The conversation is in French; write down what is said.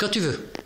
Quand tu veux.